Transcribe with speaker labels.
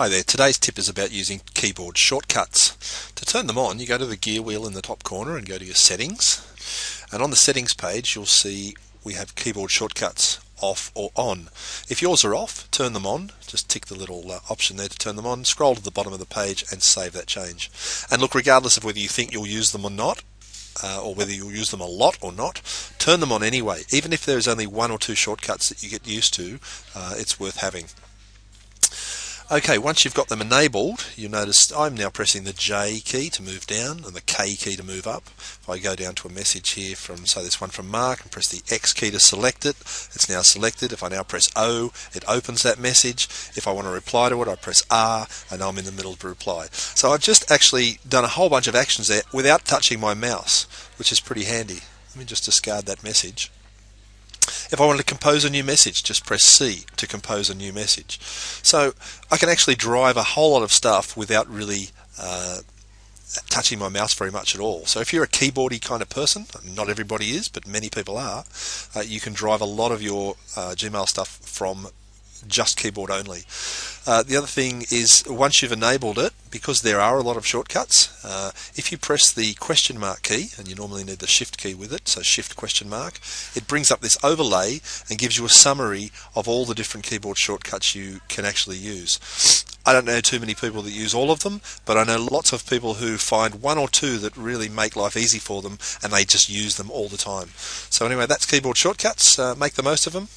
Speaker 1: Hi there, today's tip is about using keyboard shortcuts. To turn them on, you go to the gear wheel in the top corner and go to your settings. And on the settings page, you'll see we have keyboard shortcuts off or on. If yours are off, turn them on. Just tick the little uh, option there to turn them on. Scroll to the bottom of the page and save that change. And look, regardless of whether you think you'll use them or not, uh, or whether you'll use them a lot or not, turn them on anyway. Even if there's only one or two shortcuts that you get used to, uh, it's worth having. Okay, once you've got them enabled, you'll notice I'm now pressing the J key to move down and the K key to move up. If I go down to a message here from, say this one from Mark, and press the X key to select it, it's now selected. If I now press O, it opens that message. If I want to reply to it, I press R, and I'm in the middle of the reply. So I've just actually done a whole bunch of actions there without touching my mouse, which is pretty handy. Let me just discard that message. If I want to compose a new message, just press C to compose a new message. So I can actually drive a whole lot of stuff without really uh, touching my mouse very much at all. So if you're a keyboardy kind of person, not everybody is, but many people are, uh, you can drive a lot of your uh, Gmail stuff from just keyboard only. Uh, the other thing is once you've enabled it, because there are a lot of shortcuts, uh, if you press the question mark key, and you normally need the shift key with it, so shift question mark, it brings up this overlay and gives you a summary of all the different keyboard shortcuts you can actually use. I don't know too many people that use all of them, but I know lots of people who find one or two that really make life easy for them and they just use them all the time. So anyway, that's keyboard shortcuts. Uh, make the most of them.